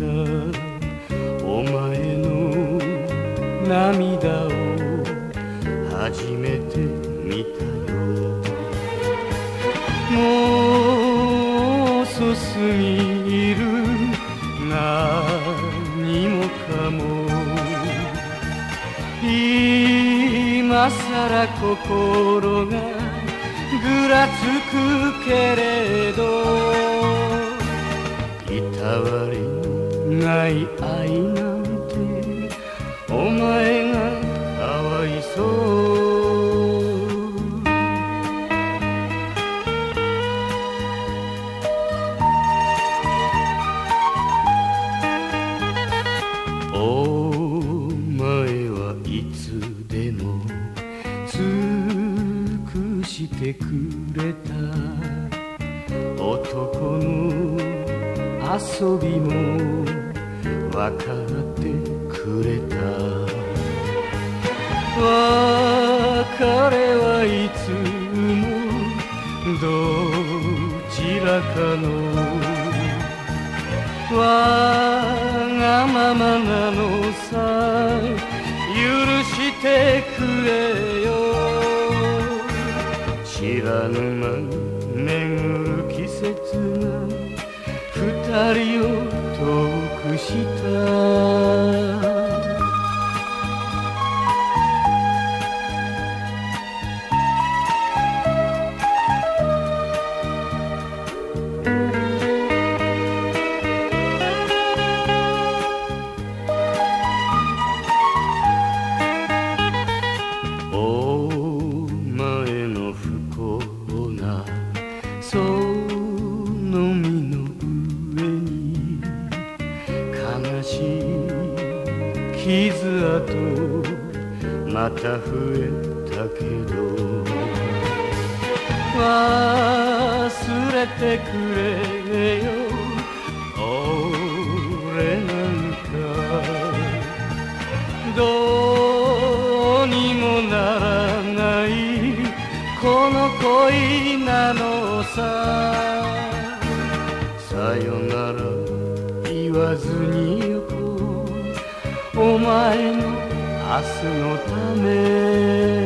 たお前の涙を初めて見たよもう遅すぎる。何もかも今さら心がぐらつくけれど。いたわりない愛なんてお前がかわいそうお前はいつでも尽くしてくれた。男の遊びも分かってくれた。別れはいつもどちらかの。わがままなのさ。許してくれよ。知らぬ間に巡る季節が二人を遠くした。お前の不幸なその傷跡また増えたけど。忘れてくれよ俺なんか。どうにもならないこの恋なのさ。さよなら言わずに。の明日のため。